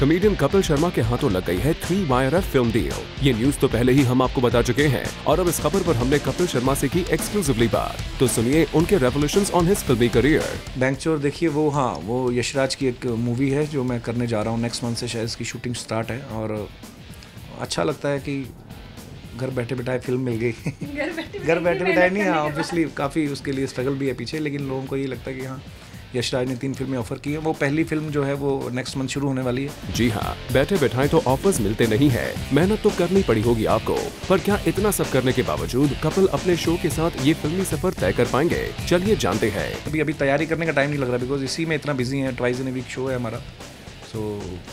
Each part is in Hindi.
कॉमेडियन कपिल शर्मा के हाथों लग गई है थ्री वायर फ़िल्म डील ये न्यूज़ तो पहले ही हम आपको बता चुके हैं और अब इस खबर पर हमने कपिल शर्मा से की एक्सक्लूसिवली बात। तो सुनिए उनके रेवोल्यूशन ऑन हिज फिल्मी करियर बैंक चोर देखिए वो हाँ वो यशराज की एक मूवी है जो मैं करने जा रहा हूँ नेक्स्ट मंथ से शायद इसकी शूटिंग स्टार्ट है और अच्छा लगता है कि घर बैठे बिठाए फ़िल्म मिल गई। घर बैठे बिठाए नहीं हाँ ऑब्वियसली काफ़ी उसके लिए स्ट्रगल भी है पीछे लेकिन लोगों को ये लगता है कि हाँ यशराज ने तीन फ़िल्में ऑफ़र की हैं। वो पहली फ़िल्म जो है वो नेक्स्ट मंथ शुरू होने वाली है। जी हाँ बैठे बैठाए तो ऑफर्स मिलते नहीं है। मेहनत तो करनी पड़ी होगी आपको। पर क्या इतना सब करने के बावजूद कपिल अपने शो के साथ ये फिल्मी सफ़र तय कर पाएँगे? चलिए जानते हैं। अभी अभी तैयारी करने का टाइम नहीं लग रहा बिकॉज़ इसी में इतना बिज़ी है ट्वाइस इन वीक शो है हमारा। सो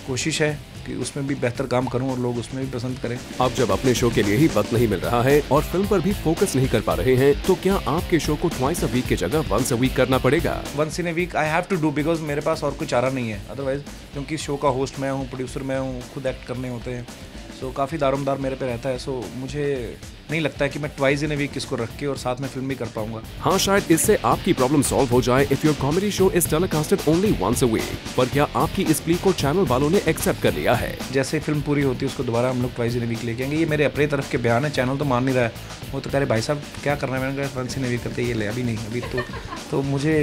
कोशिश है कि उसमें भी बेहतर काम करूँ और लोग उसमें भी पसंद करें। अब जब अपने शो के लिए ही वक्त नहीं मिल रहा है और फ़िल्म पर भी फोकस नहीं कर पा रहे हैं तो क्या आपके शो को ट्वाइस अ वीक की जगह वंस अ वीक करना पड़ेगा? Once in a week I have to do because मेरे पास और कोई चारा नहीं है। अदरवाइज़ क्योंकि शो का होस्ट मैं हूँ प्रोड्यूसर मैं हूँ खुद एक्ट करने होते हैं। सो काफ़ी दारोमदार मेरे पे रहता है। सो मुझे नहीं लगता है कि मैं ट्वाइस इन ए वीक इसको रख के और साथ में फ़िल्म भी कर पाऊँगा। हाँ शायद इससे आपकी प्रॉब्लम सॉल्व हो जाए if your comedy show is telecasted only once a week पर क्या आपकी इस प्ली को चैनल वालों ने एक्सेप्ट कर लिया है? जैसे फ़िल्म पूरी होती है उसको दोबारा हम लोग ट्वाइस इन ए वीक लेके आएँगे। ये मेरे अपने तरफ़ के बयान है चैनल तो मान नहीं रहा है। वो तो कह रहे भाई साहब क्या करना है? मैंने कहा वंस इन ए वीक करते ये ले अभी नहीं अभी तो तो मुझे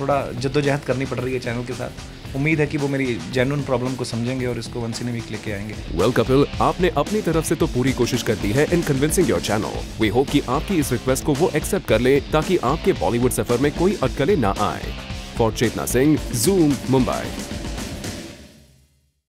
थोड़ा जद्दोजहद करनी पड़ रही है चैनल के साथ। उम्मीद है कि वो मेरी जेनुअन प्रॉब्लम को समझेंगे और इसको वन सिनेमिक लेके आएँगे। वेल कपिल आपने अपनी तरफ़ से तो पूरी कोशिश कर दी है in convincing your channel we hope कि आपकी इस रिक्वेस्ट को वो एक्सेप्ट कर ले ताकि आपके बॉलीवुड सफ़र में कोई अटकले ना आए। For Chetna Singh zoom Mumbai